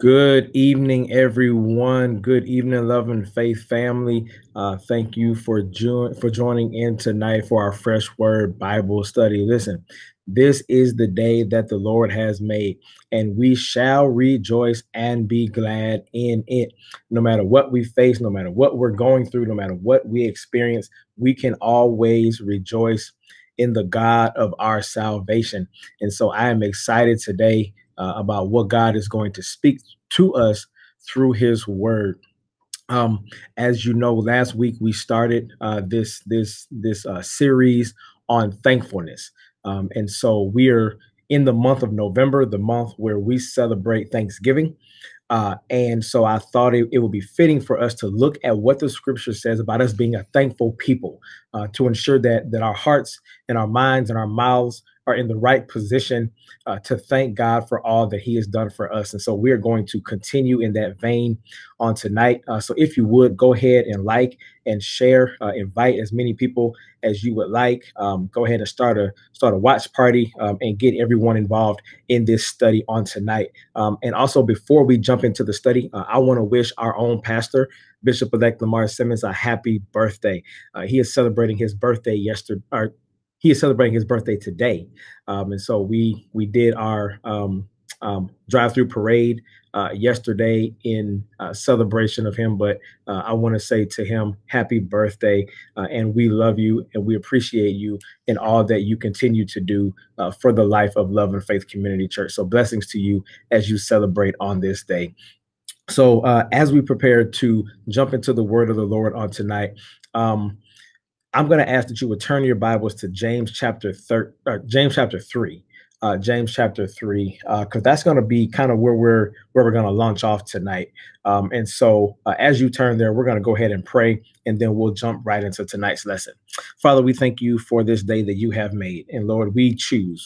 Good evening, everyone. Good evening, love and faith family. Uh, thank you for jo- for joining in tonight for our Fresh Word Bible study. Listen, this is the day that the Lord has made, and we shall rejoice and be glad in it. No matter what we face, no matter what we're going through, no matter what we experience, we can always rejoice in the God of our salvation. And so I am excited today uh, about what God is going to speak to us through His Word. Um, as you know, last week we started uh, this this this uh, series on thankfulness, um, and so we are in the month of November, the month where we celebrate Thanksgiving. Uh, and so I thought it, it, would be fitting for us to look at what the scripture says about us being a thankful people uh, to ensure that that our hearts and our minds and our mouths are in the right position uh, to thank God for all that He has done for us. And so we are going to continue in that vein on tonight. Uh, so if you would go ahead and like and share, uh, invite as many people as you would like. Um, go ahead and start a start a watch party um, and get everyone involved in this study on tonight. Um, and also before we jump into the study, uh, I want to wish our own pastor. Bishop elect Lamar Simmons a happy birthday. Uh, he is celebrating his birthday yesterday, or he is celebrating his birthday today, um, and so we we did our um, um, drive-through parade uh, yesterday in uh, celebration of him. But uh, I want to say to him, happy birthday, uh, and we love you and we appreciate you and all that you continue to do uh, for the life of Love and Faith Community Church. So blessings to you as you celebrate on this day. So uh, as we prepare to jump into the Word of the Lord on tonight. Um, I'm going to ask that you would turn your Bibles to James chapter thir- uh, James chapter three, uh, James chapter three, because uh, that's going to be kind of where we're where we're going to launch off tonight. Um, and so, uh, as you turn there, we're going to go ahead and pray, and then we'll jump right into tonight's lesson. Father, we thank you for this day that you have made, and Lord, we choose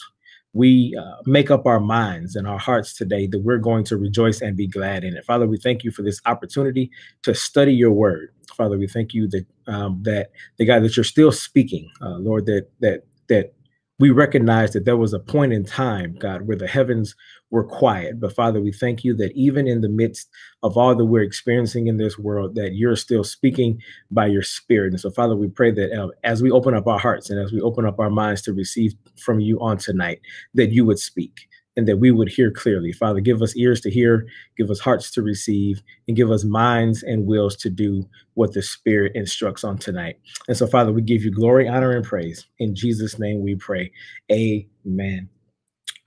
we uh, make up our minds and our hearts today that we're going to rejoice and be glad in it. Father, we thank you for this opportunity to study your word. Father, we thank you that um, that the God that you're still speaking, uh, Lord, that that that we recognize that there was a point in time, God, where the heavens were quiet. But Father, we thank you that even in the midst of all that we're experiencing in this world, that you're still speaking by your spirit. And so, Father, we pray that uh, as we open up our hearts and as we open up our minds to receive from you on tonight, that you would speak and that we would hear clearly. Father, give us ears to hear, give us hearts to receive, and give us minds and wills to do what the Spirit instructs on tonight. And so, Father, we give you glory, honor, and praise. In Jesus' name we pray. Amen.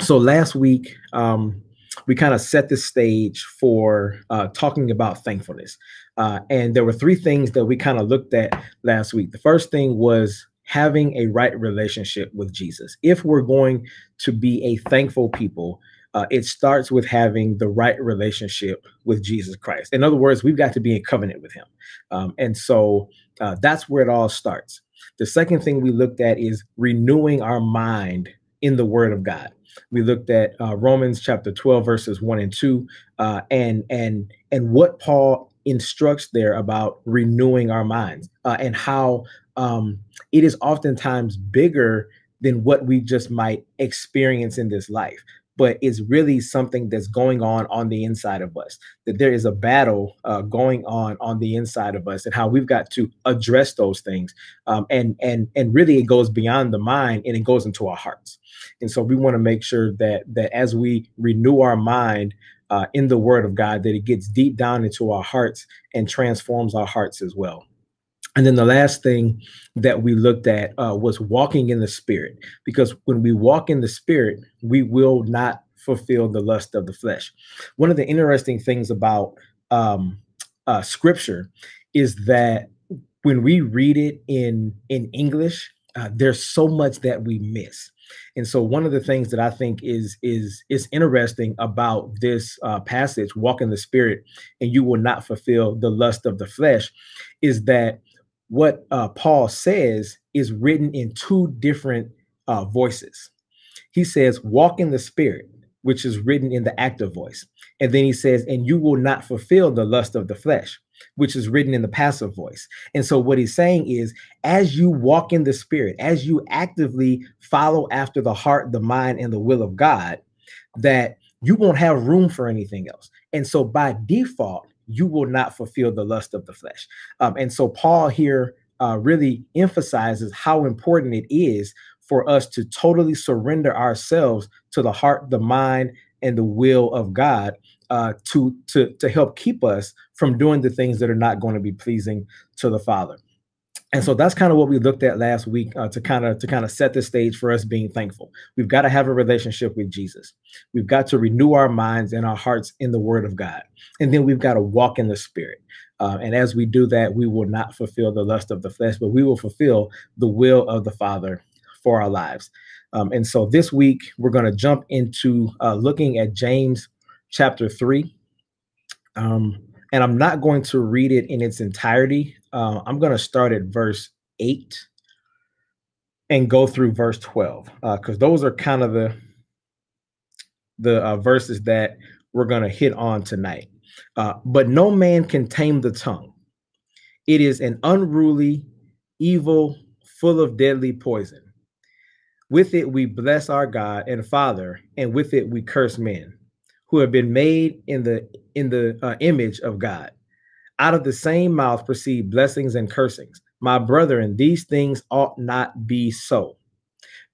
So last week, um, we kind of set the stage for uh, talking about thankfulness. Uh, and there were three things that we kind of looked at last week. The first thing was having a right relationship with Jesus. If we're going to be a thankful people, uh, it starts with having the right relationship with Jesus Christ. In other words, we've got to be in covenant with Him. Um, and so uh, that's where it all starts. The second thing we looked at is renewing our mind in the Word of God. We looked at uh, Romans chapter 12, verses 1 and 2, uh, and and and what Paul instructs there about renewing our minds uh, and how um, it is oftentimes bigger than what we just might experience in this life but it's really something that's going on on the inside of us that there is a battle uh, going on on the inside of us and how we've got to address those things um, and and and really it goes beyond the mind and it goes into our hearts. And so we want to make sure that that as we renew our mind uh, in the word of god that it gets deep down into our hearts and transforms our hearts as well and then the last thing that we looked at uh, was walking in the spirit, because when we walk in the spirit, we will not fulfill the lust of the flesh. One of the interesting things about um, uh, scripture is that when we read it in in English, uh, there's so much that we miss. And so one of the things that I think is is is interesting about this uh, passage, walk in the spirit, and you will not fulfill the lust of the flesh, is that what uh, Paul says is written in two different uh, voices. He says, walk in the spirit, which is written in the active voice. And then he says, and you will not fulfill the lust of the flesh, which is written in the passive voice. And so what he's saying is, as you walk in the spirit, as you actively follow after the heart, the mind, and the will of God, that you won't have room for anything else. And so by default, you will not fulfill the lust of the flesh. Um, and so Paul here uh, really emphasizes how important it is for us to totally surrender ourselves to the heart, the mind, and the will of God uh, to to to help keep us from doing the things that are not going to be pleasing to the Father. And so that's kind of what we looked at last week uh, to kind of to kind of set the stage for us being thankful. We've got to have a relationship with Jesus. We've got to renew our minds and our hearts in the Word of God, and then we've got to walk in the Spirit. Uh, and as we do that, we will not fulfill the lust of the flesh, but we will fulfill the will of the Father for our lives. Um, and so this week we're going to jump into uh, looking at James chapter three. Um, and I'm not going to read it in its entirety. Uh, I'm going to start at verse 8 and go through verse 12 because uh, those are kind of the the uh, verses that we're going to hit on tonight. Uh, but no man can tame the tongue. It is an unruly, evil, full of deadly poison. With it we bless our God and Father, and with it we curse men who have been made in the in the uh, image of God. Out of the same mouth proceed blessings and cursings. My brethren, these things ought not be so.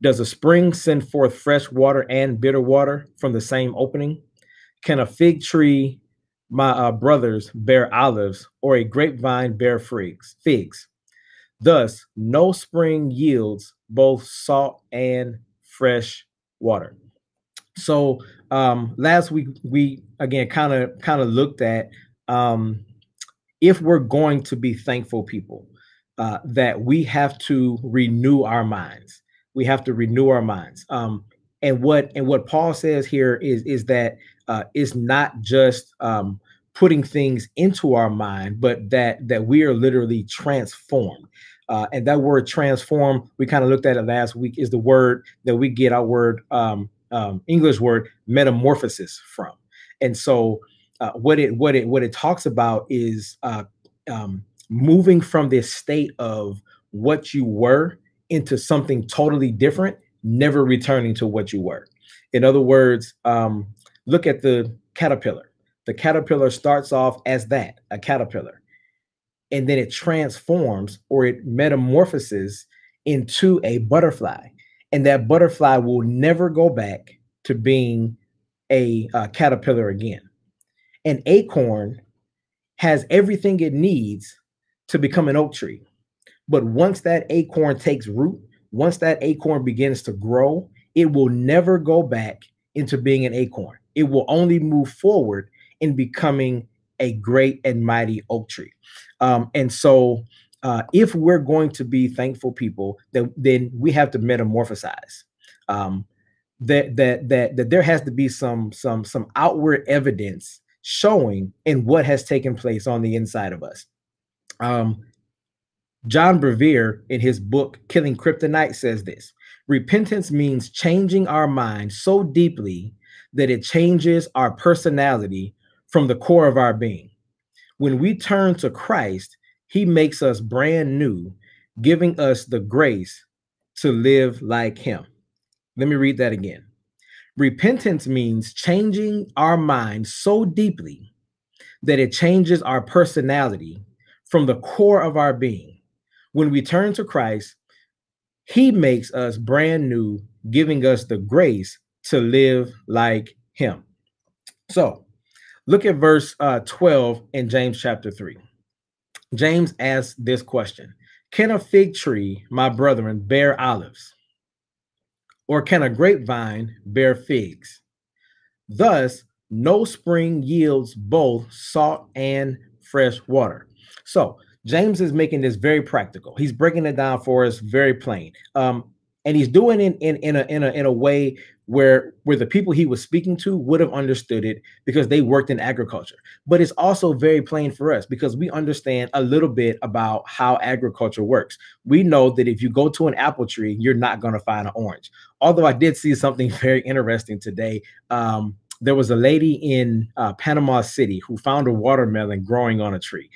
Does a spring send forth fresh water and bitter water from the same opening? Can a fig tree, my uh, brothers, bear olives, or a grapevine bear figs? Figs. Thus, no spring yields both salt and fresh water. So um, last week we again kind of kind of looked at um, if we're going to be thankful people, uh, that we have to renew our minds. We have to renew our minds. Um, and what and what Paul says here is is that uh, it's not just um, putting things into our mind, but that that we are literally transformed. Uh, and that word transform, we kind of looked at it last week, is the word that we get our word um, um, English word metamorphosis from. And so uh, what it what it what it talks about is uh, um, moving from this state of what you were into something totally different, never returning to what you were. In other words, um, look at the caterpillar. The caterpillar starts off as that, a caterpillar, and then it transforms or it metamorphoses into a butterfly and that butterfly will never go back to being a uh, caterpillar again. An acorn has everything it needs to become an oak tree. But once that acorn takes root, once that acorn begins to grow, it will never go back into being an acorn. It will only move forward in becoming a great and mighty oak tree. Um, and so uh, if we're going to be thankful people, then then we have to metamorphosize. Um, that that that that there has to be some some some outward evidence showing in what has taken place on the inside of us. Um, John Bevere, in his book Killing Kryptonite, says this repentance means changing our mind so deeply that it changes our personality from the core of our being. When we turn to Christ, he makes us brand new, giving us the grace to live like him. Let me read that again. Repentance means changing our mind so deeply that it changes our personality from the core of our being. When we turn to Christ, he makes us brand new, giving us the grace to live like him. So look at verse uh, 12 in James chapter 3. James asks this question Can a fig tree, my brethren, bear olives? Or can a grapevine bear figs? Thus, no spring yields both salt and fresh water. So, James is making this very practical. He's breaking it down for us very plain. Um, and he's doing it in, in, a, in, a, in a way where where the people he was speaking to would have understood it because they worked in agriculture. But it's also very plain for us because we understand a little bit about how agriculture works. We know that if you go to an apple tree you're not going to find an orange. Although i did see something very interesting today um, there was a lady in uh, panama city who found a watermelon growing on a tree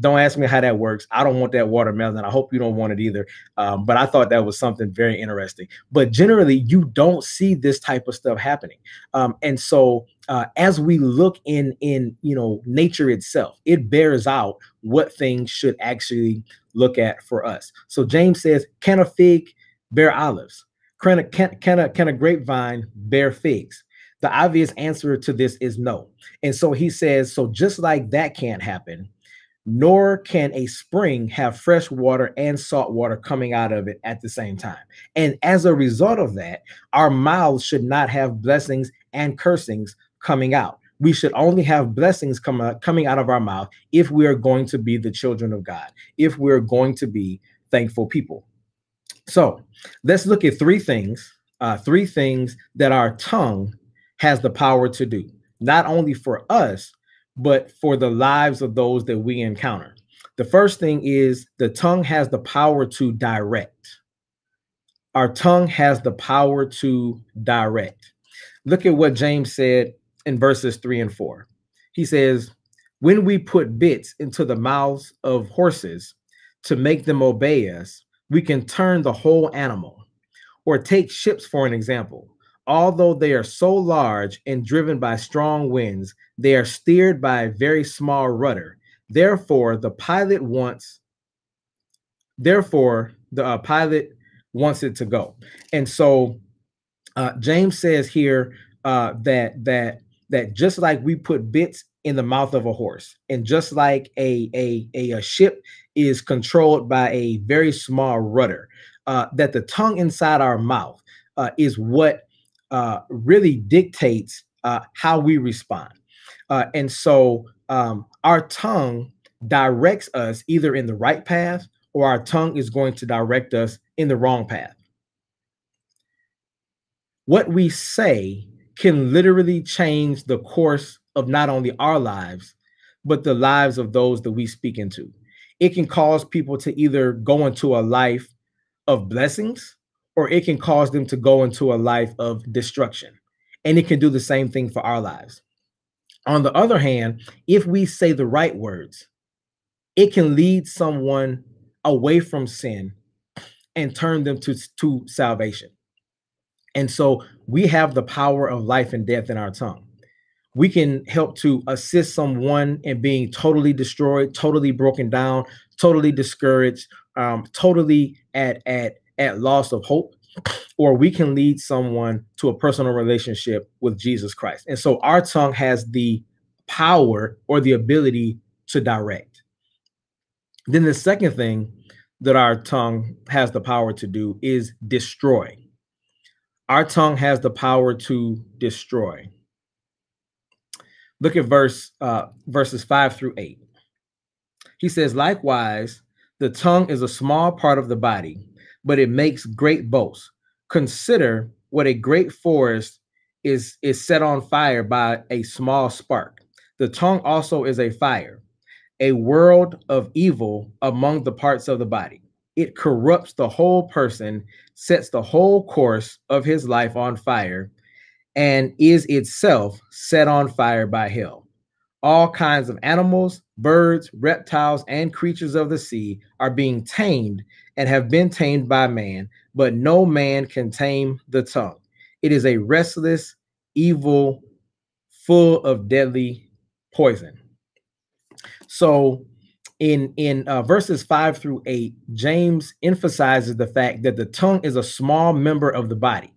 Don't ask me how that works. I don't want that watermelon. I hope you don't want it either. Um, but I thought that was something very interesting. But generally, you don't see this type of stuff happening. Um, and so, uh, as we look in in you know nature itself, it bears out what things should actually look at for us. So James says, "Can a fig bear olives? Can a, can, can a, can a grapevine bear figs?" The obvious answer to this is no. And so he says, so just like that can't happen, nor can a spring have fresh water and salt water coming out of it at the same time. And as a result of that, our mouths should not have blessings and cursings coming out. We should only have blessings come out, coming out of our mouth if we are going to be the children of God, if we're going to be thankful people. So let's look at three things, uh, three things that our tongue has the power to do, not only for us, but for the lives of those that we encounter. The first thing is the tongue has the power to direct. Our tongue has the power to direct. Look at what James said in verses three and four. He says, When we put bits into the mouths of horses to make them obey us, we can turn the whole animal. Or take ships for an example. Although they are so large and driven by strong winds, they are steered by a very small rudder. Therefore, the pilot wants therefore the uh, pilot wants it to go. And so uh, James says here uh, that that that just like we put bits in the mouth of a horse, and just like a a a, a ship is controlled by a very small rudder, uh, that the tongue inside our mouth uh, is what uh, really dictates uh, how we respond. Uh, and so um, our tongue directs us either in the right path or our tongue is going to direct us in the wrong path. What we say can literally change the course of not only our lives, but the lives of those that we speak into. It can cause people to either go into a life of blessings or it can cause them to go into a life of destruction. And it can do the same thing for our lives. On the other hand, if we say the right words, it can lead someone away from sin and turn them to, to salvation. And so we have the power of life and death in our tongue. We can help to assist someone in being totally destroyed, totally broken down, totally discouraged, um, totally at at at loss of hope, or we can lead someone to a personal relationship with Jesus Christ. And so our tongue has the power or the ability to direct. Then the second thing that our tongue has the power to do is destroy. Our tongue has the power to destroy. Look at verse uh, verses five through eight. He says, likewise, the tongue is a small part of the body but it makes great boasts. Consider what a great forest is is set on fire by a small spark. The tongue also is a fire, a world of evil among the parts of the body. It corrupts the whole person, sets the whole course of his life on fire, and is itself set on fire by hell. All kinds of animals, birds, reptiles, and creatures of the sea are being tamed and have been tamed by man, but no man can tame the tongue. It is a restless, evil, full of deadly poison. So, in in uh, verses five through eight, James emphasizes the fact that the tongue is a small member of the body,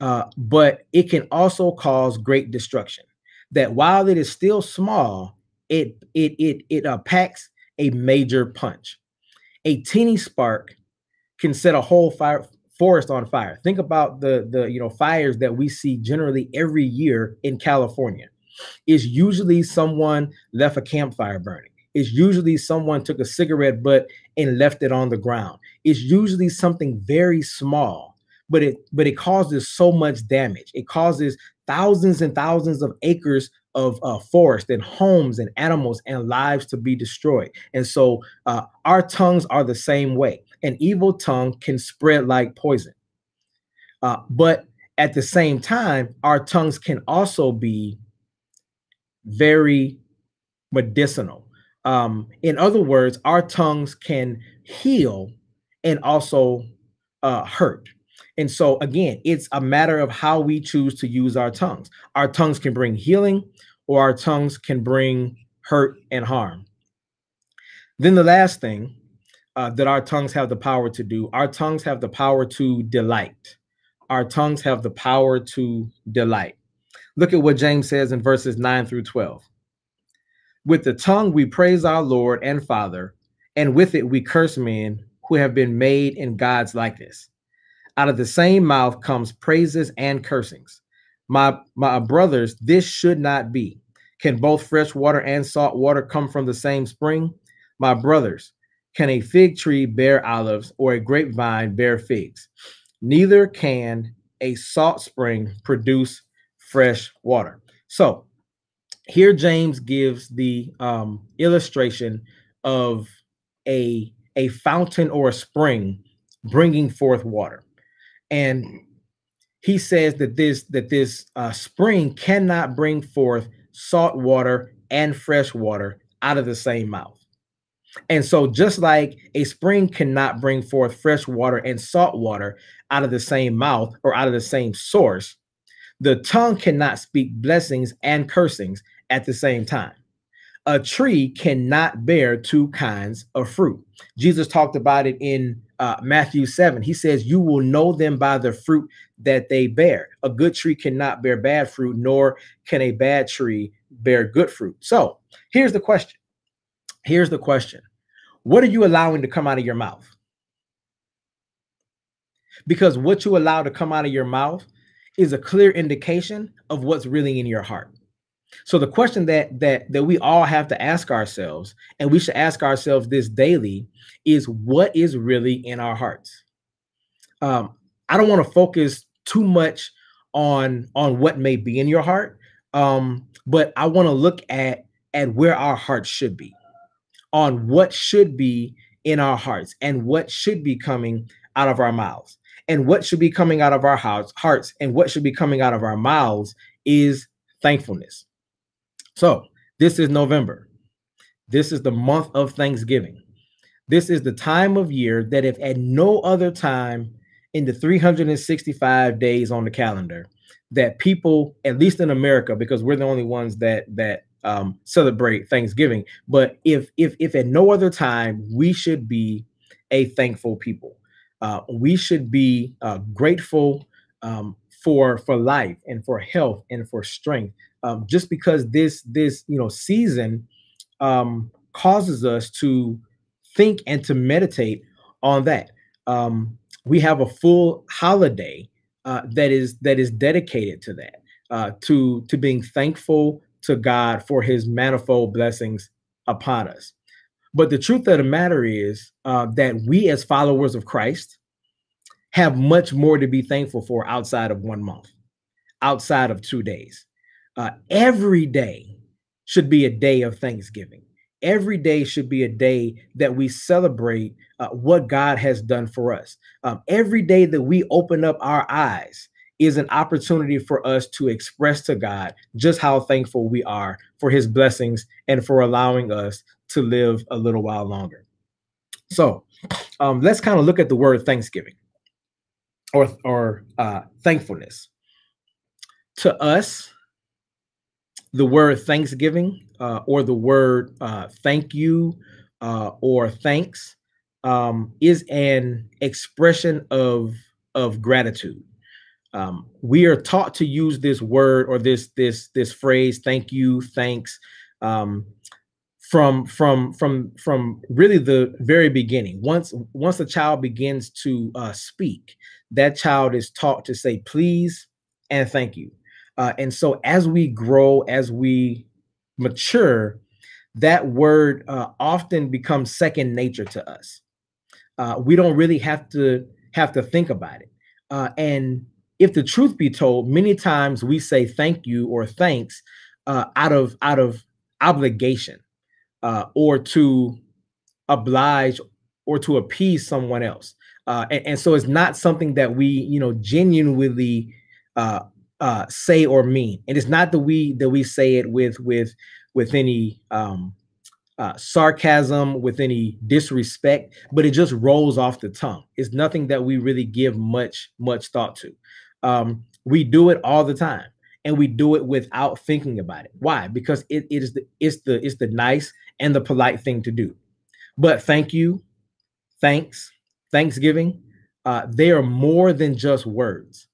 uh, but it can also cause great destruction. That while it is still small, it it it it uh, packs a major punch a teeny spark can set a whole fire forest on fire. Think about the the you know fires that we see generally every year in California. Is usually someone left a campfire burning. It's usually someone took a cigarette butt and left it on the ground. It's usually something very small, but it but it causes so much damage. It causes thousands and thousands of acres of uh, forest and homes and animals and lives to be destroyed. And so uh, our tongues are the same way. An evil tongue can spread like poison. Uh, but at the same time, our tongues can also be very medicinal. Um, in other words, our tongues can heal and also uh, hurt. And so, again, it's a matter of how we choose to use our tongues. Our tongues can bring healing, or our tongues can bring hurt and harm. Then, the last thing uh, that our tongues have the power to do our tongues have the power to delight. Our tongues have the power to delight. Look at what James says in verses 9 through 12. With the tongue we praise our Lord and Father, and with it we curse men who have been made in God's likeness. Out of the same mouth comes praises and cursings. My my brothers, this should not be. Can both fresh water and salt water come from the same spring? My brothers, can a fig tree bear olives or a grapevine bear figs? Neither can a salt spring produce fresh water. So here James gives the um, illustration of a a fountain or a spring bringing forth water, and he says that this that this uh, spring cannot bring forth salt water and fresh water out of the same mouth. And so, just like a spring cannot bring forth fresh water and salt water out of the same mouth or out of the same source, the tongue cannot speak blessings and cursings at the same time. A tree cannot bear two kinds of fruit. Jesus talked about it in uh, Matthew 7. He says, You will know them by the fruit that they bear. A good tree cannot bear bad fruit, nor can a bad tree bear good fruit. So here's the question. Here's the question What are you allowing to come out of your mouth? Because what you allow to come out of your mouth is a clear indication of what's really in your heart. So the question that that that we all have to ask ourselves, and we should ask ourselves this daily, is what is really in our hearts. Um, I don't want to focus too much on on what may be in your heart, um, but I want to look at at where our hearts should be, on what should be in our hearts, and what should be coming out of our mouths, and what should be coming out of our hearts, hearts, and what should be coming out of our mouths is thankfulness. So this is November. This is the month of Thanksgiving. This is the time of year that, if at no other time in the 365 days on the calendar, that people, at least in America, because we're the only ones that that um, celebrate Thanksgiving, but if if if at no other time, we should be a thankful people. Uh, we should be uh, grateful um, for for life and for health and for strength um, just because this this you know season um, causes us to think and to meditate on that. Um, we have a full holiday uh, that is that is dedicated to that, uh, to to being thankful to God for His manifold blessings upon us. But the truth of the matter is uh, that we, as followers of Christ, have much more to be thankful for outside of one month, outside of two days. Uh, every day should be a day of thanksgiving. Every day should be a day that we celebrate uh, what God has done for us. Um, every day that we open up our eyes is an opportunity for us to express to God just how thankful we are for his blessings and for allowing us to live a little while longer. So um, let's kind of look at the word thanksgiving or, or uh, thankfulness. To us, the word thanksgiving uh, or the word uh, thank you uh, or thanks um, is an expression of of gratitude. Um, we are taught to use this word or this this this phrase thank you thanks um, from from from from really the very beginning once once a child begins to uh, speak that child is taught to say please and thank you uh, and so as we grow, as we mature, that word uh, often becomes second nature to us. Uh, we don't really have to have to think about it. Uh, and if the truth be told, many times we say thank you or thanks uh, out of out of obligation uh, or to oblige or to appease someone else. And, and, so it's not something that we, you know, genuinely uh, say or mean. And it's not that we that we say it with with with any um, uh, sarcasm, with any disrespect, but it just rolls off the tongue. It's nothing that we really give much much thought to. Um, we do it all the time, and we do it without thinking about it. Why? Because it, it is the it's the it's the nice and the polite thing to do. But thank you, thanks, Thanksgiving, uh, they are more than just words.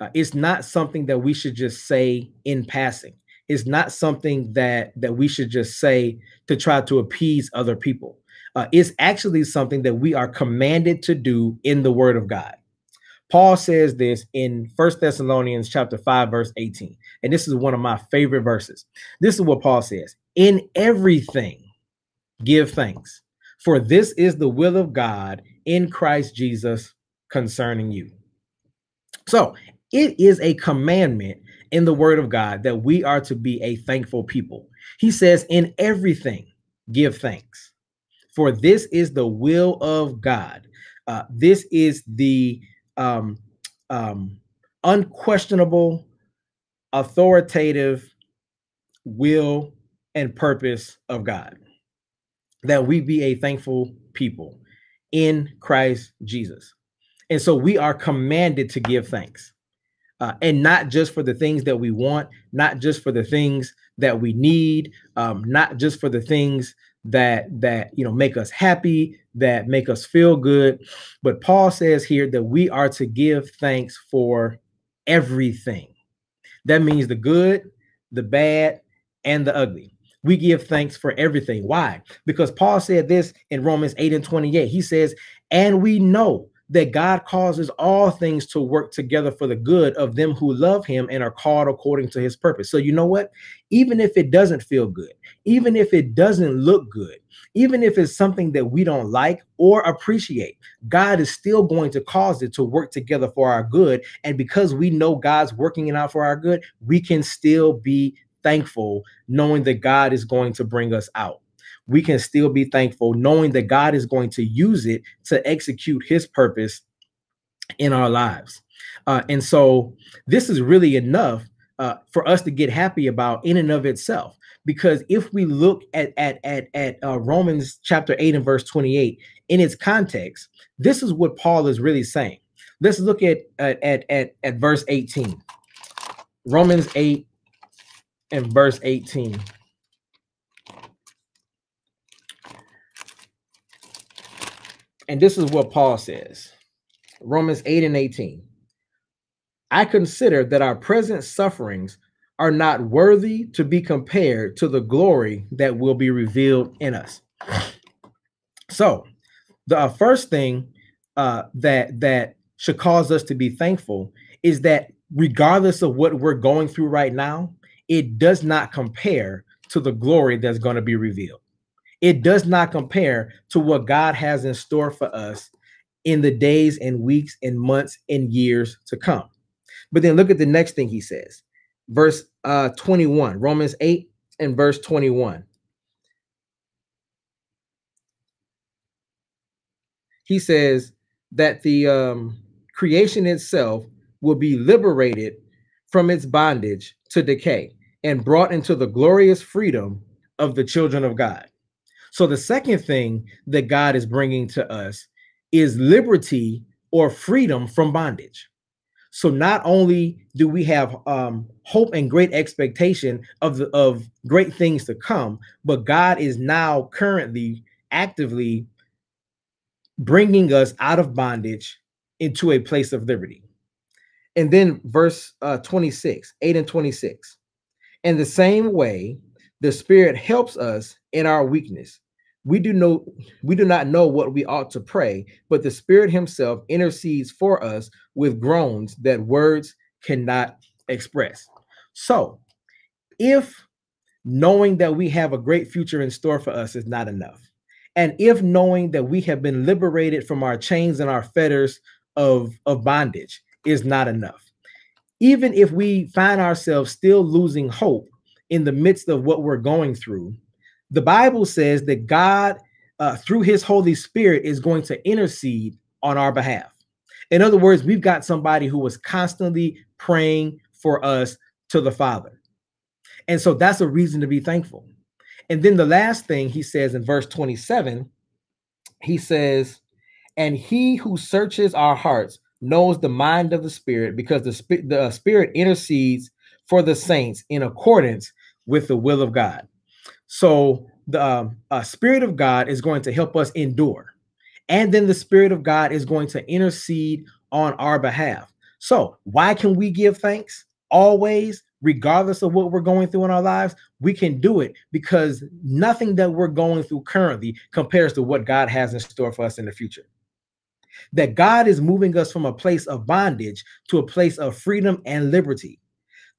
Uh, it's not something that we should just say in passing It's not something that that we should just say to try to appease other people. Uh, it's actually something that we are commanded to do in the Word of God. Paul says this in First Thessalonians chapter 5 verse 18. And this is one of my favorite verses. This is what Paul says. In everything give thanks, for this is the will of God in Christ Jesus concerning you. So, it is a commandment in the word of God that we are to be a thankful people. He says, In everything, give thanks, for this is the will of God. Uh, this is the um, um, unquestionable, authoritative will and purpose of God that we be a thankful people in Christ Jesus. And so we are commanded to give thanks uh, and not just for the things that we want, not just for the things that we need, um, not just for the things that that you know make us happy, that make us feel good. But Paul says here that we are to give thanks for everything. That means the good, the bad, and the ugly. We give thanks for everything. Why? Because Paul said this in Romans 8 and 28. He says, And we know that God causes all things to work together for the good of them who love him and are called according to his purpose. So, you know what? Even if it doesn't feel good, even if it doesn't look good, even if it's something that we don't like or appreciate, God is still going to cause it to work together for our good. And because we know God's working it out for our good, we can still be thankful knowing that God is going to bring us out we can still be thankful knowing that God is going to use it to execute his purpose in our lives. Uh, and so this is really enough uh, for us to get happy about in and of itself. Because if we look at at at, at uh, Romans chapter 8 and verse 28 in its context, this is what Paul is really saying. Let's look at at at at, at verse 18. Romans 8 and verse 18. And this is what Paul says Romans 8 and 18. I consider that our present sufferings are not worthy to be compared to the glory that will be revealed in us. So, the uh, first thing uh, that that should cause us to be thankful is that regardless of what we're going through right now, it does not compare to the glory that's going to be revealed it does not compare to what God has in store for us in the days and weeks and months and years to come. But then look at the next thing he says. Verse uh 21, Romans 8 and verse 21. He says that the um, creation itself will be liberated from its bondage to decay and brought into the glorious freedom of the children of God. So the second thing that God is bringing to us is liberty or freedom from bondage. So not only do we have um, hope and great expectation of the, of great things to come, but God is now currently actively bringing us out of bondage into a place of liberty. And then verse uh, 26, 8 and 26. In the same way, the Spirit helps us in our weakness we do know we do not know what we ought to pray but the spirit himself intercedes for us with groans that words cannot express. So if knowing that we have a great future in store for us is not enough and if knowing that we have been liberated from our chains and our fetters of of bondage is not enough even if we find ourselves still losing hope in the midst of what we're going through the Bible says that God, uh, through his Holy Spirit, is going to intercede on our behalf. In other words, we've got somebody who was constantly praying for us to the Father. And so that's a reason to be thankful. And then the last thing he says in verse 27, he says, And he who searches our hearts knows the mind of the Spirit because the, the Spirit intercedes for the saints in accordance with the will of God. So the um, uh, Spirit of God is going to help us endure. And then the Spirit of God is going to intercede on our behalf. So, why can we give thanks always, regardless of what we're going through in our lives? We can do it because nothing that we're going through currently compares to what God has in store for us in the future. That God is moving us from a place of bondage to a place of freedom and liberty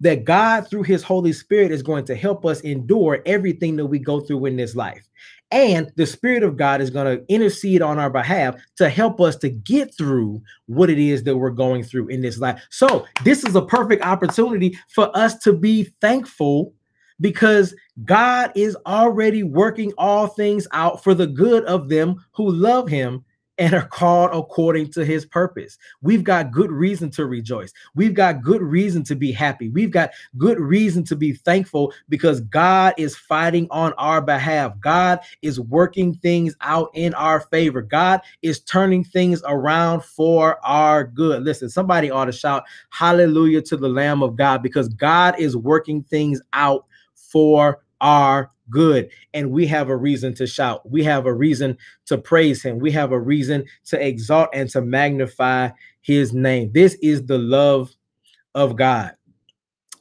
that God, through his Holy Spirit, is going to help us endure everything that we go through in this life. And the Spirit of God is going to intercede on our behalf to help us to get through what it is that we're going through in this life. So, this is a perfect opportunity for us to be thankful because God is already working all things out for the good of them who love Him and are called according to his purpose. We've got good reason to rejoice. We've got good reason to be happy. We've got good reason to be thankful because God is fighting on our behalf. God is working things out in our favor. God is turning things around for our good. Listen, somebody ought to shout hallelujah to the Lamb of God because God is working things out for our good and we have a reason to shout. We have a reason to praise him. We have a reason to exalt and to magnify his name. This is the love of god.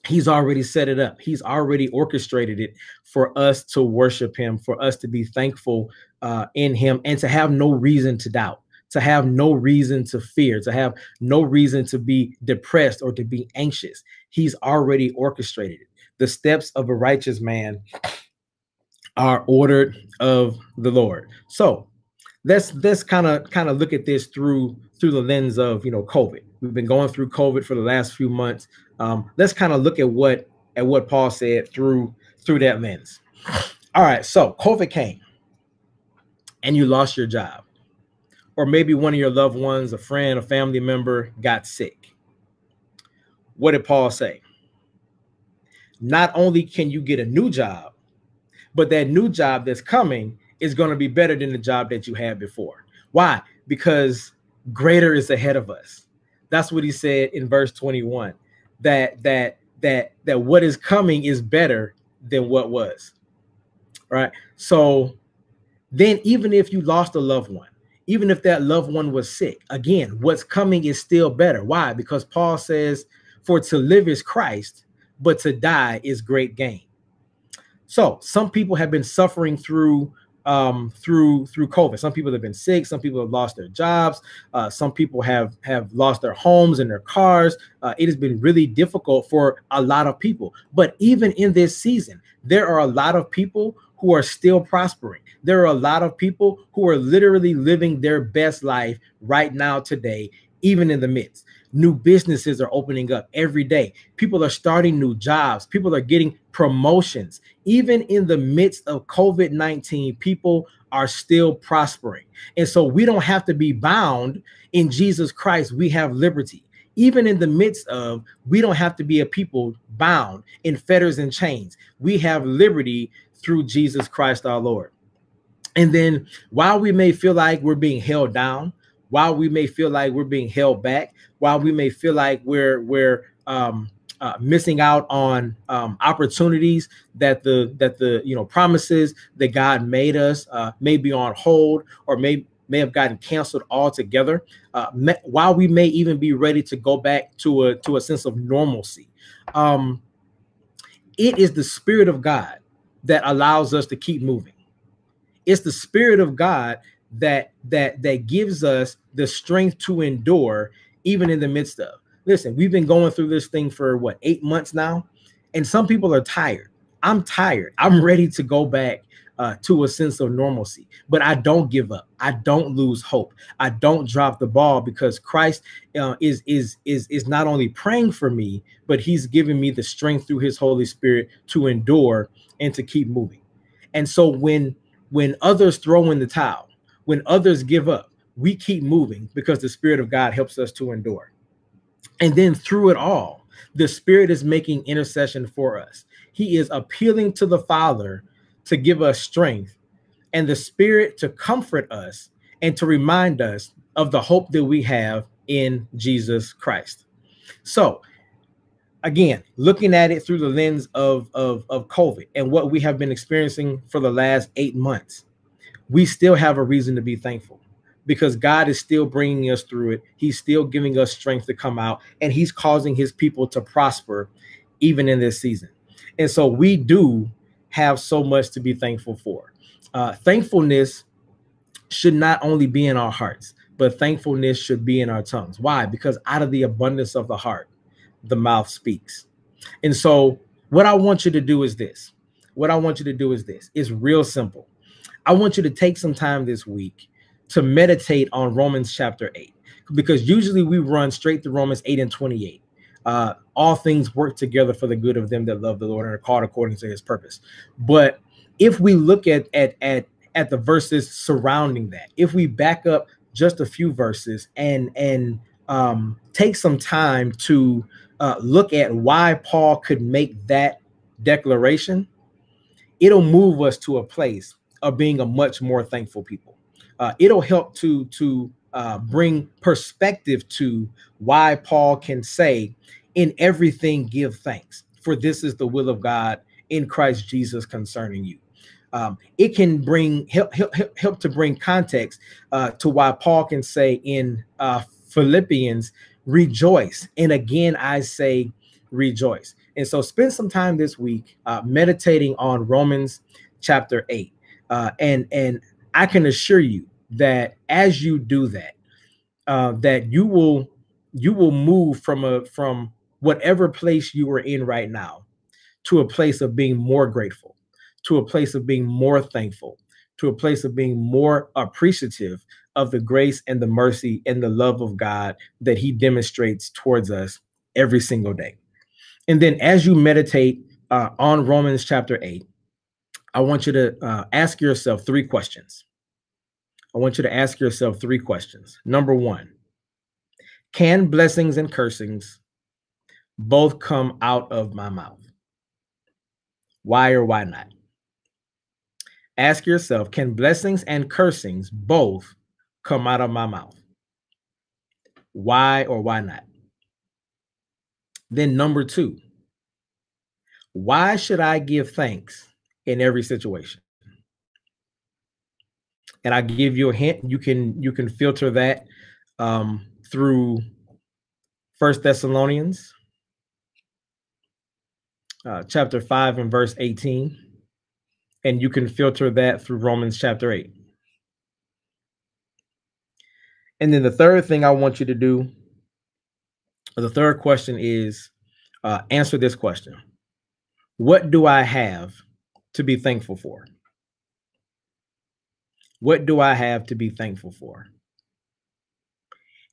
He's already set it up. He's already orchestrated it for us to worship him for us to be thankful uh, in him and to have no reason to doubt to have no reason to fear to have no reason to be depressed or to be anxious. He's already orchestrated it. The steps of a righteous man are ordered of the Lord. So let's let's kind of kind of look at this through through the lens of you know COVID. We've been going through COVID for the last few months. Um, let's kind of look at what at what Paul said through through that lens. All right, so COVID came and you lost your job, or maybe one of your loved ones, a friend, a family member got sick. What did Paul say? Not only can you get a new job, but that new job that's coming is going to be better than the job that you had before. Why? Because greater is ahead of us. That's what he said in verse 21. That that that that what is coming is better than what was. Right? So then even if you lost a loved one, even if that loved one was sick, again, what's coming is still better. Why? Because Paul says, "For to live is Christ, but to die is great gain." So some people have been suffering through um, through through COVID. Some people have been sick. Some people have lost their jobs. Uh, some people have have lost their homes and their cars. Uh, it has been really difficult for a lot of people. But even in this season, there are a lot of people who are still prospering. There are a lot of people who are literally living their best life right now today, even in the midst. New businesses are opening up every day. People are starting new jobs. People are getting promotions. Even in the midst of COVID 19, people are still prospering. And so we don't have to be bound in Jesus Christ. We have liberty. Even in the midst of, we don't have to be a people bound in fetters and chains. We have liberty through Jesus Christ our Lord. And then while we may feel like we're being held down, while we may feel like we're being held back, while we may feel like we're we're um, uh, missing out on um, opportunities that the that the you know promises that God made us uh, may be on hold or may may have gotten canceled altogether. Uh, while we may even be ready to go back to a to a sense of normalcy, um, it is the Spirit of God that allows us to keep moving. It's the Spirit of God that that that gives us the strength to endure even in the midst of. Listen we've been going through this thing for what eight months now and some people are tired. I'm tired. I'm ready to go back uh, to a sense of normalcy but i don't give up. I don't lose hope. I don't drop the ball because christ uh, is is is is not only praying for me but he's giving me the strength through his holy spirit to endure and to keep moving. And so when when others throw in the towel when others give up, we keep moving because the Spirit of God helps us to endure. And then through it all, the Spirit is making intercession for us. He is appealing to the Father to give us strength and the Spirit to comfort us and to remind us of the hope that we have in Jesus Christ. So, again, looking at it through the lens of, of, of COVID and what we have been experiencing for the last eight months, we still have a reason to be thankful because God is still bringing us through it. He's still giving us strength to come out, and He's causing His people to prosper even in this season. And so we do have so much to be thankful for. Uh, thankfulness should not only be in our hearts, but thankfulness should be in our tongues. Why? Because out of the abundance of the heart, the mouth speaks. And so, what I want you to do is this. What I want you to do is this. It's real simple. I want you to take some time this week to meditate on Romans chapter 8, because usually we run straight to Romans 8 and 28. Uh, all things work together for the good of them that love the Lord and are called according to his purpose. But if we look at at at at the verses surrounding that, if we back up just a few verses and and um, take some time to uh, look at why Paul could make that declaration, it'll move us to a place of being a much more thankful people. Uh, it'll help to to uh, bring perspective to why Paul can say, "In everything, give thanks, for this is the will of God in Christ Jesus concerning you." Um, it can bring help, help help to bring context uh, to why Paul can say in uh, Philippians, "Rejoice," and again I say, "Rejoice." And so, spend some time this week uh, meditating on Romans chapter eight, uh, and and I can assure you that as you do that, uh, that you will you will move from a from whatever place you are in right now to a place of being more grateful to a place of being more thankful, to a place of being more appreciative of the grace and the mercy and the love of God that He demonstrates towards us every single day. And then as you meditate uh, on Romans chapter 8, I want you to uh, ask yourself three questions. I want you to ask yourself three questions. Number one, can blessings and cursings both come out of my mouth? Why or why not? Ask yourself can blessings and cursings both come out of my mouth? Why or why not? Then, number two, why should I give thanks in every situation? And I give you a hint. You can you can filter that um, through First Thessalonians uh, chapter five and verse eighteen and you can filter that through Romans chapter 8. And then the third thing I want you to do, the third question is uh, answer this question What do I have to be thankful for? What do I have to be thankful for?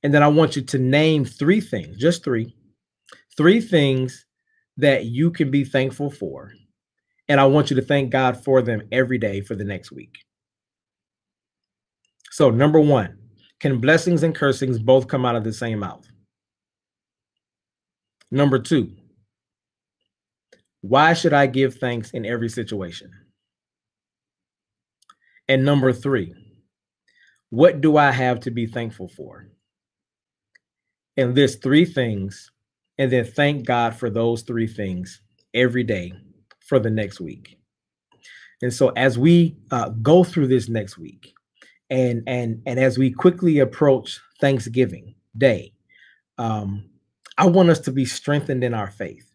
And then I want you to name three things, just three, three things that you can be thankful for and I want you to thank God for them every day for the next week. So, number one, can blessings and cursings both come out of the same mouth? Number two, why should I give thanks in every situation? And number three, what do I have to be thankful for? And this three things, and then thank God for those three things every day for the next week. And so as we uh, go through this next week, and and and as we quickly approach Thanksgiving Day, um, I want us to be strengthened in our faith,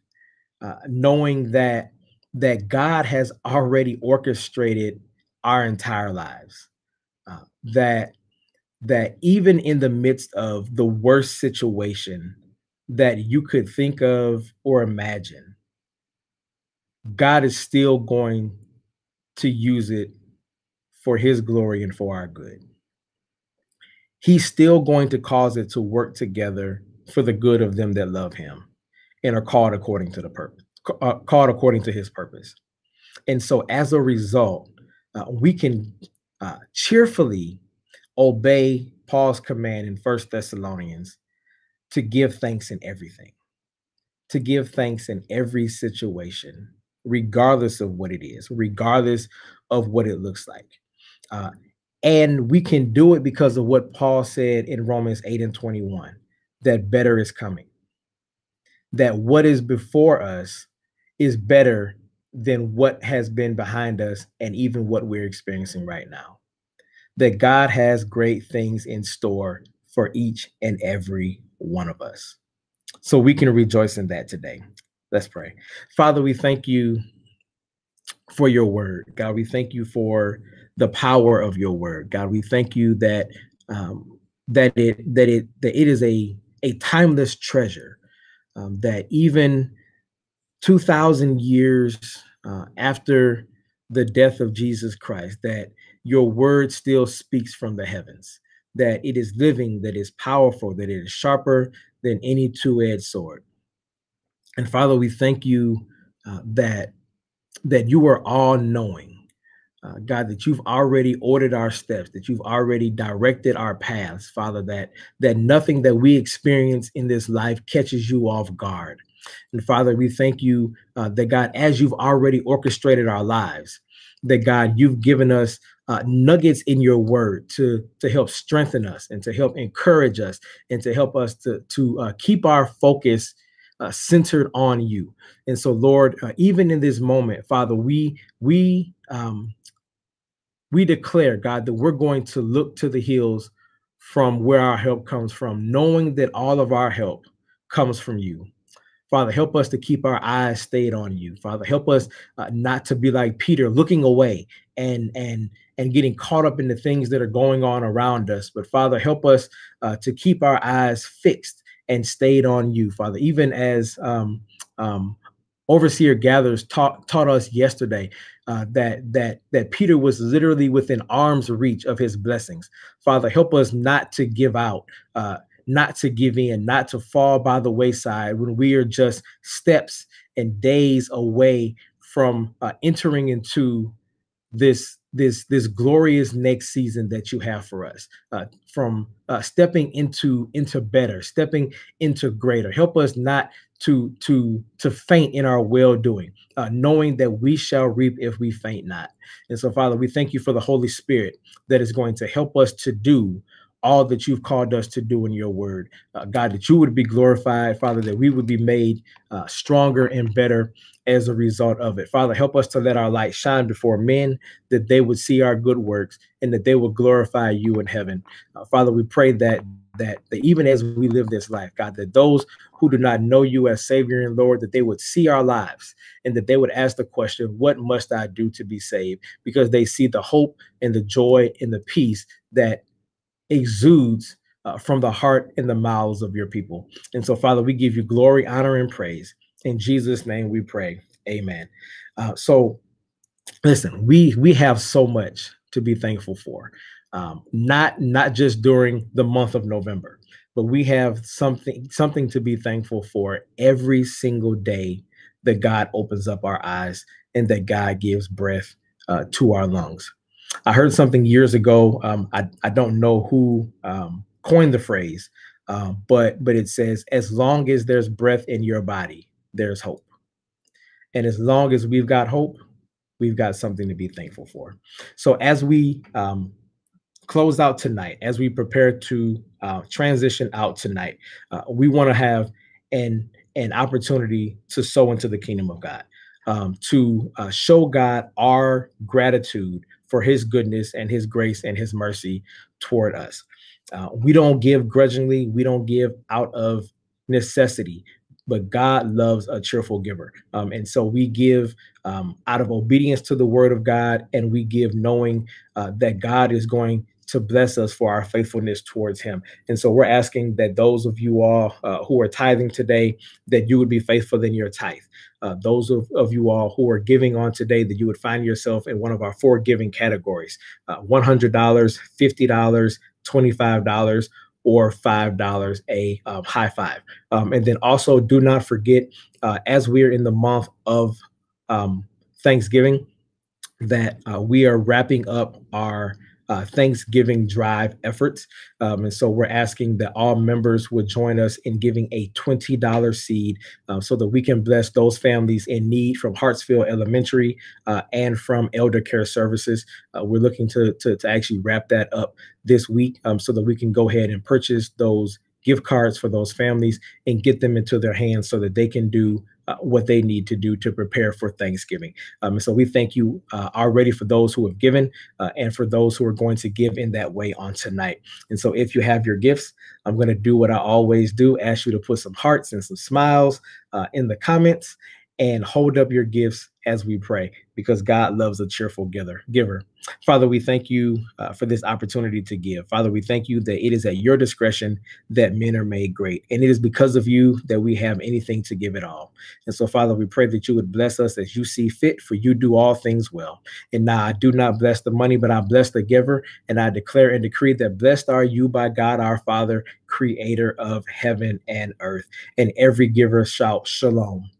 uh, knowing that that God has already orchestrated our entire lives. Uh, that that even in the midst of the worst situation that you could think of or imagine, God is still going to use it for his glory and for our good. He's still going to cause it to work together for the good of them that love him and are called according to the purpose, uh, called according to his purpose. And so as a result, uh, we can uh, cheerfully obey Paul's command in First Thessalonians to give thanks in everything, to give thanks in every situation regardless of what it is, regardless of what it looks like. Uh, and we can do it because of what Paul said in Romans 8 and 21 that better is coming. That what is before us is better than what has been behind us and even what we're experiencing right now. That God has great things in store for each and every one of us. So we can rejoice in that today. Let's pray. Father, we thank you for your word. God, we thank you for the power of your word. God, we thank you that um, that it that it that it is a a timeless treasure um, that even 2000 years uh, after the death of Jesus Christ that your word still speaks from the heavens that it is living that is powerful that it is sharper than any two-edged sword. And father we thank you uh, that that you are all knowing uh, God, that you've already ordered our steps, that you've already directed our paths, Father, that that nothing that we experience in this life catches you off guard. And Father, we thank you uh, that God, as you've already orchestrated our lives, that God, you've given us uh, nuggets in your word to to help strengthen us and to help encourage us and to help us to to uh, keep our focus uh, centered on you. And so, Lord, even in this moment, Father, we we um, we declare, God, that we're going to look to the hills from where our help comes from, knowing that all of our help comes from you. Father, help us to keep our eyes stayed on you. Father, help us uh, not to be like Peter, looking away and and and getting caught up in the things that are going on around us. But Father, help us uh, to keep our eyes fixed and stayed on you, Father. Even as um, um, overseer gathers taught taught us yesterday uh, that that that Peter was literally within arm's reach of his blessings. Father, help us not to give out, uh, not to give in, not to fall by the wayside when we are just steps and days away from uh, entering into this this this glorious next season that you have for us uh, from uh, stepping into into better stepping into greater help us not to to to faint in our well doing uh, knowing that we shall reap if we faint not and so father we thank you for the holy spirit that is going to help us to do all that you've called us to do in your word. Uh, God, that you would be glorified, Father, that we would be made uh, stronger and better as a result of it. Father, help us to let our light shine before men, that they would see our good works and that they would glorify you in heaven. Uh, Father, we pray that, that that even as we live this life, God, that those who do not know you as Savior and Lord, that they would see our lives and that they would ask the question, What must I do to be saved? Because they see the hope and the joy and the peace that exudes uh, from the heart and the mouths of your people. And so, Father, we give you glory, honor, and praise. In Jesus' name we pray. Amen. Uh, so, listen, we we have so much to be thankful for. Um, not not just during the month of November, but we have something something to be thankful for every single day that God opens up our eyes and that God gives breath uh, to our lungs. I heard something years ago. Um, I, I don't know who um, coined the phrase, um, but but it says, as long as there's breath in your body, there's hope. And as long as we've got hope, we've got something to be thankful for. So as we um, close out tonight, as we prepare to uh, transition out tonight, uh, we want to have an an opportunity to sow into the kingdom of God, um, to uh, show God our gratitude for his goodness and his grace and his mercy toward us. Uh, we don't give grudgingly, we don't give out of necessity, but God loves a cheerful giver. Um, and so we give um, out of obedience to the word of God, and we give knowing uh, that God is going to bless us for our faithfulness towards him. And so we're asking that those of you all uh, who are tithing today, that you would be faithful in your tithe. Uh, those of, of you all who are giving on today, that you would find yourself in one of our four giving categories uh, $100, $50, $25, or $5 a um, high five. Um, and then also do not forget, uh, as we're in the month of um, Thanksgiving, that uh, we are wrapping up our uh, Thanksgiving drive efforts. Um, and so we're asking that all members would join us in giving a $20 seed uh, so that we can bless those families in need from Hartsfield Elementary uh, and from Elder Care Services. Uh, we're looking to, to, to, actually wrap that up this week um, so that we can go ahead and purchase those gift cards for those families and get them into their hands so that they can do uh, what they need to do to prepare for Thanksgiving. Um, so we thank you uh, already for those who have given uh, and for those who are going to give in that way on tonight. And so if you have your gifts, I'm going to do what I always do ask you to put some hearts and some smiles uh, in the comments and hold up your gifts as we pray because God loves a cheerful giver. Father, we thank you uh, for this opportunity to give. Father, we thank you that it is at your discretion that men are made great. And it is because of you that we have anything to give at all. And so, Father, we pray that you would bless us as you see fit, for you do all things well. And now I do not bless the money, but I bless the giver. And I declare and decree that blessed are you by God our Father, creator of heaven and earth. And every giver shout, Shalom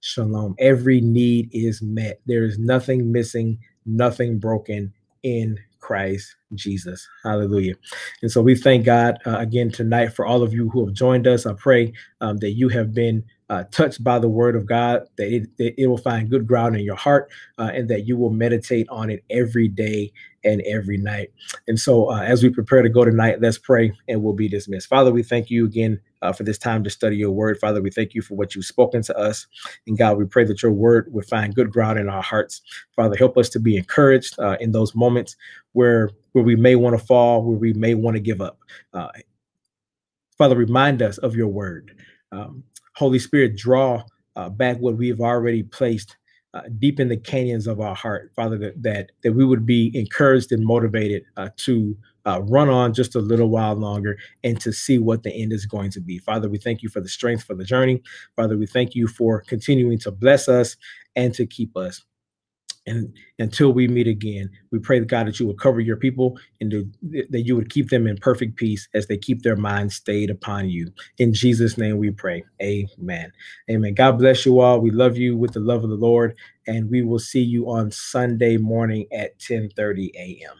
shalom. Every need is met. There is nothing missing, nothing broken in Christ Jesus. Hallelujah. And so we thank God uh, again tonight for all of you who have joined us. I pray um, that you have been uh, touched by the word of God, that it, that it will find good ground in your heart, uh, and that you will meditate on it every day and every night. And so, uh, as we prepare to go tonight, let's pray and we'll be dismissed. Father, we thank you again uh, for this time to study your word. Father, we thank you for what you've spoken to us. And God, we pray that your word would find good ground in our hearts. Father, help us to be encouraged uh, in those moments where where we may want to fall, where we may want to give up. Uh, Father, remind us of your word. Um, Holy Spirit, draw uh, back what we've already placed uh, deep in the canyons of our heart, Father, that that, that we would be encouraged and motivated uh, to uh, run on just a little while longer and to see what the end is going to be. Father, we thank you for the strength for the journey. Father, we thank you for continuing to bless us and to keep us. And until we meet again, we pray, God, that you will cover your people and that you would keep them in perfect peace as they keep their minds stayed upon you. In Jesus' name we pray. Amen. Amen. God bless you all. We love you with the love of the Lord. And we will see you on Sunday morning at 10 30 a.m.